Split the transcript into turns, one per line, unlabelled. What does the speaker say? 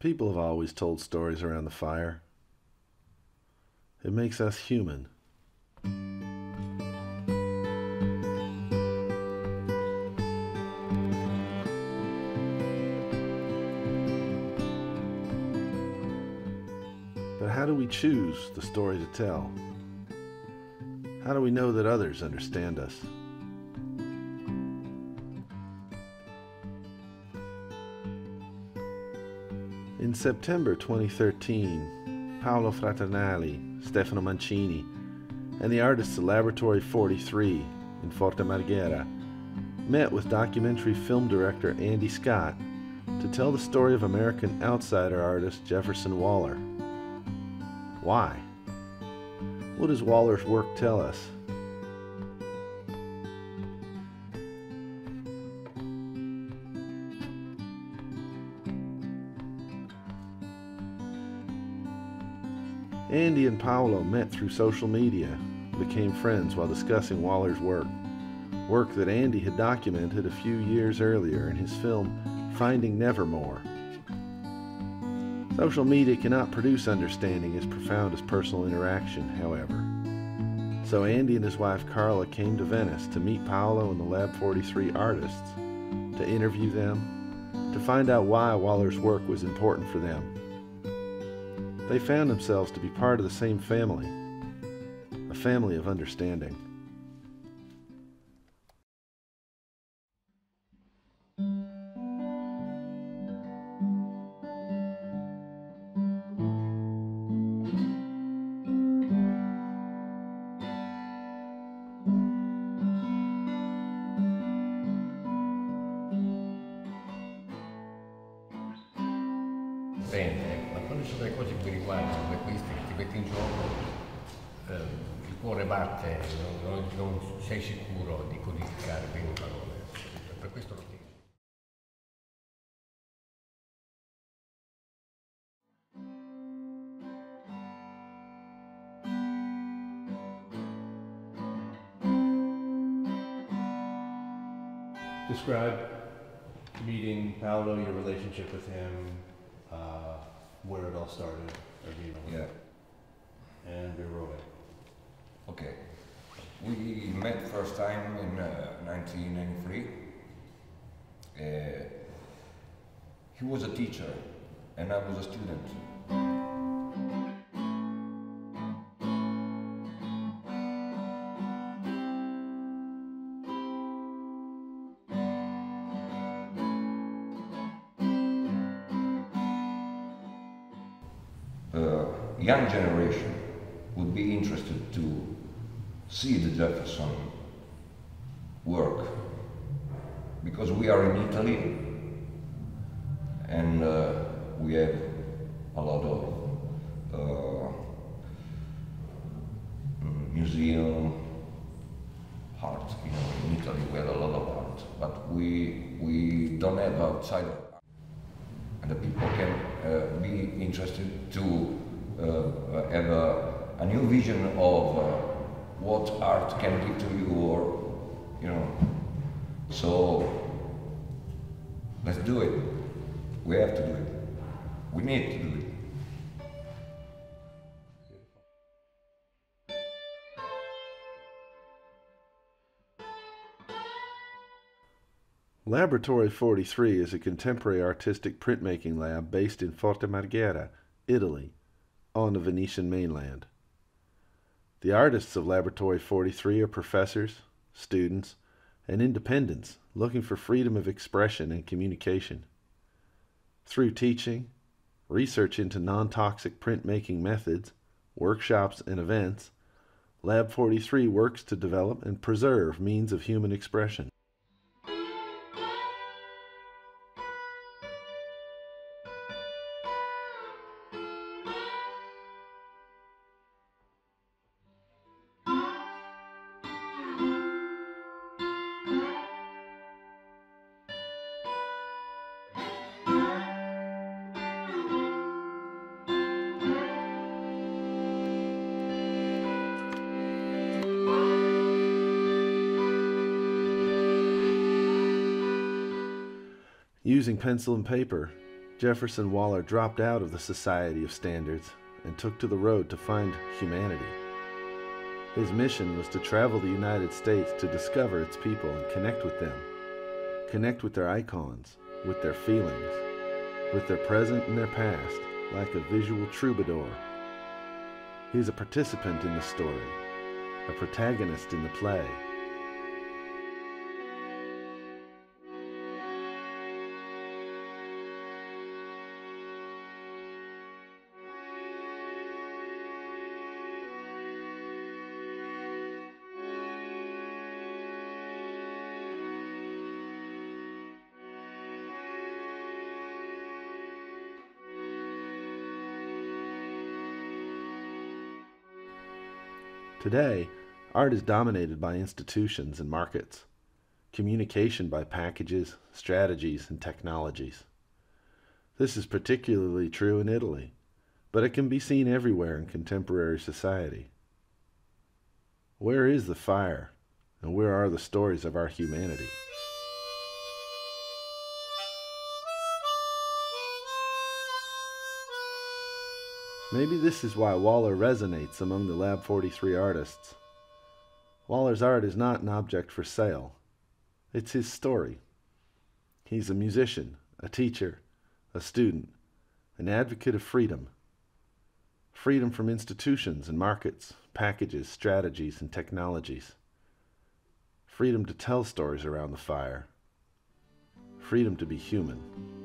People have always told stories around the fire. It makes us human. But how do we choose the story to tell? How do we know that others understand us? In September 2013, Paolo Fraternali, Stefano Mancini, and the artists of Laboratory 43 in Forte Marghera met with documentary film director Andy Scott to tell the story of American outsider artist Jefferson Waller. Why? What does Waller's work tell us? Andy and Paolo met through social media, became friends while discussing Waller's work. Work that Andy had documented a few years earlier in his film Finding Nevermore. Social media cannot produce understanding as profound as personal interaction, however. So Andy and his wife Carla came to Venice to meet Paolo and the Lab 43 artists, to interview them, to find out why Waller's work was important for them they found themselves to be part of the same family, a family of understanding.
Sono le cose che ti riguardano, come queste che ti metti in gioco, eh, il cuore batte, non, non- non sei sicuro di codificare bene parole. Per questo lo dico.
Describe meeting Paolo, your relationship with him, uh, where it all started,
Yeah,
and Biroi.
okay. We met first time in uh, 1993. Uh, he was a teacher and I was a student. The young generation would be interested to see the Jefferson work because we are in Italy and uh, we have a lot of uh, museum art. You know, in Italy we have a lot of art, but we we don't have outside. And the people uh, interested to uh, have a, a new vision of uh, what art can give to you, or you know. So let's do it. We have to do it. We need to do it.
Laboratory 43 is a contemporary artistic printmaking lab based in Forte Marghera, Italy, on the Venetian mainland. The artists of Laboratory 43 are professors, students, and independents looking for freedom of expression and communication. Through teaching, research into non toxic printmaking methods, workshops, and events, Lab 43 works to develop and preserve means of human expression. Using pencil and paper, Jefferson Waller dropped out of the Society of Standards and took to the road to find humanity. His mission was to travel the United States to discover its people and connect with them. Connect with their icons, with their feelings, with their present and their past, like a visual troubadour. He is a participant in the story, a protagonist in the play. Today, art is dominated by institutions and markets, communication by packages, strategies, and technologies. This is particularly true in Italy, but it can be seen everywhere in contemporary society. Where is the fire, and where are the stories of our humanity? Maybe this is why Waller resonates among the Lab 43 artists. Waller's art is not an object for sale, it's his story. He's a musician, a teacher, a student, an advocate of freedom. Freedom from institutions and markets, packages, strategies, and technologies. Freedom to tell stories around the fire. Freedom to be human.